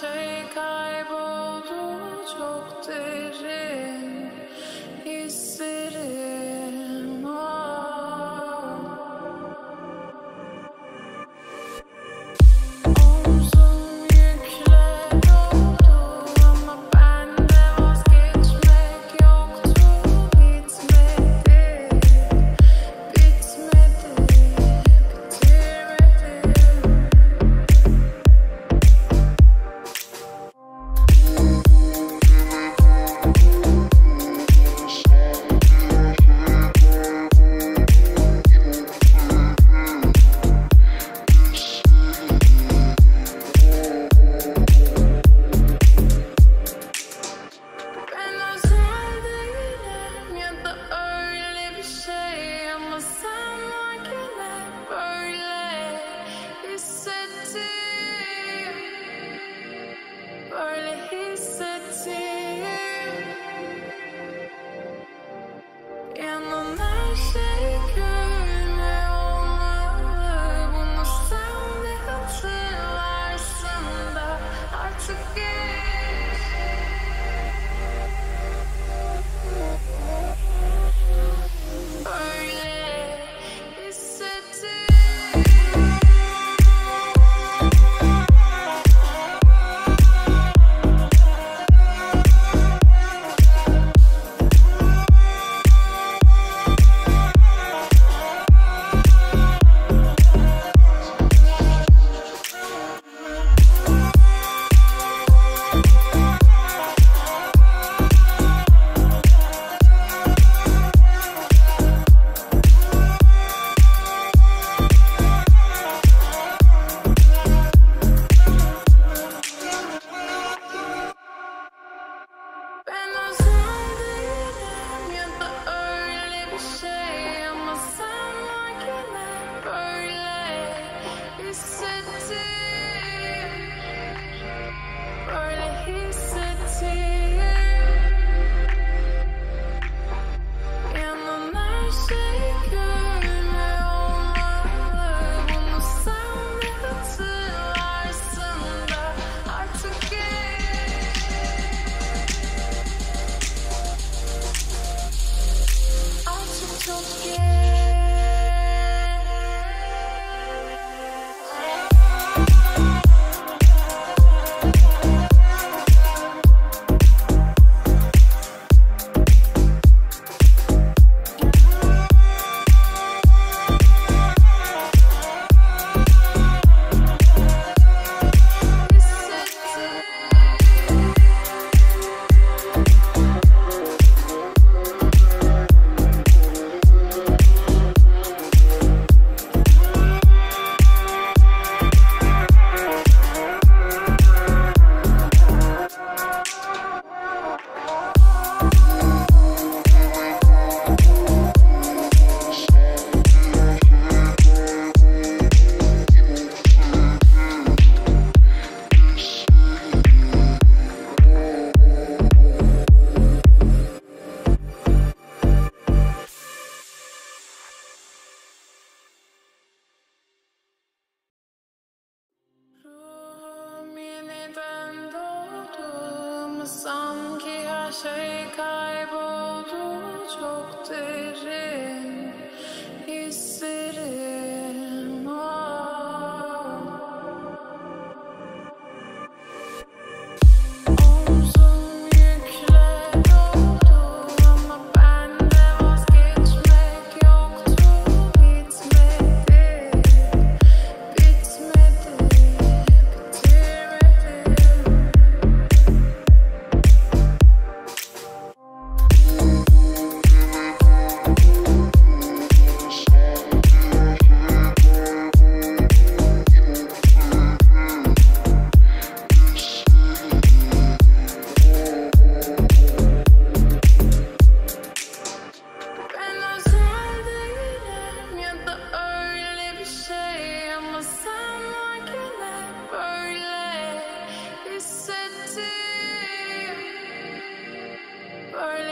şey forever.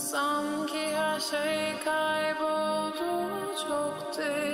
Sanki her şey kayboldu çok derin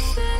say